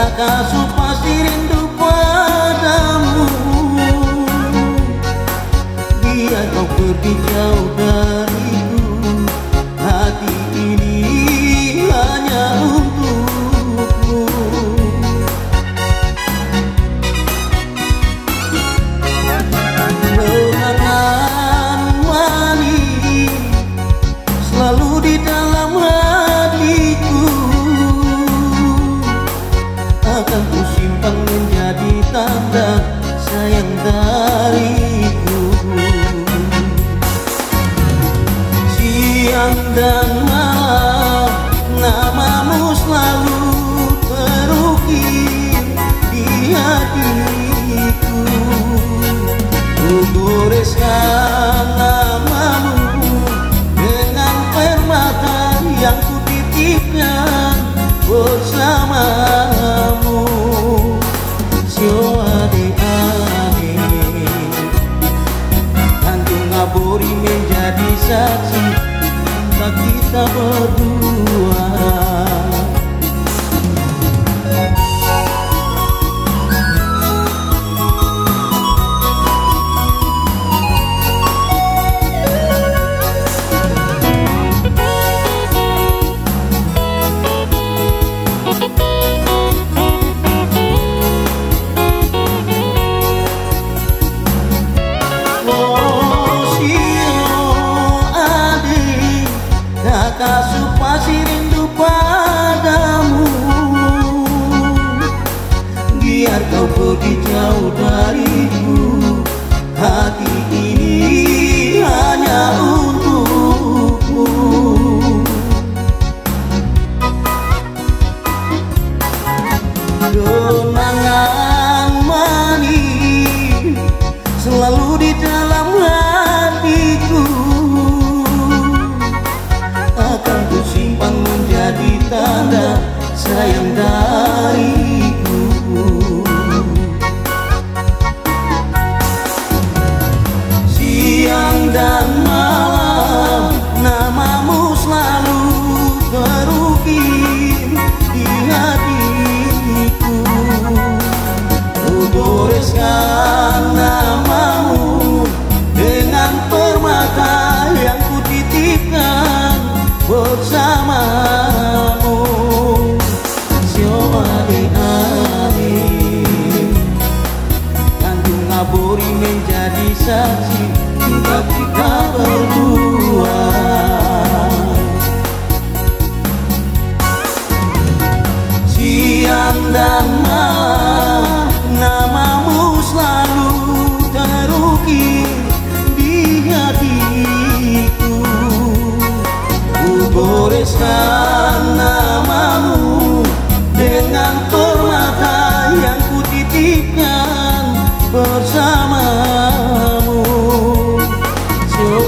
acaso sandang ma nam mama sabadu hati ini hanya untukmu. Kenangan manis selalu di dalam hatiku Akan ku simpan menjadi tanda saya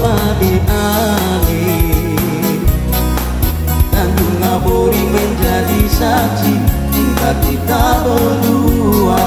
abi ali. Nandung ngaburi menjadi saksi Tingkat kita berdua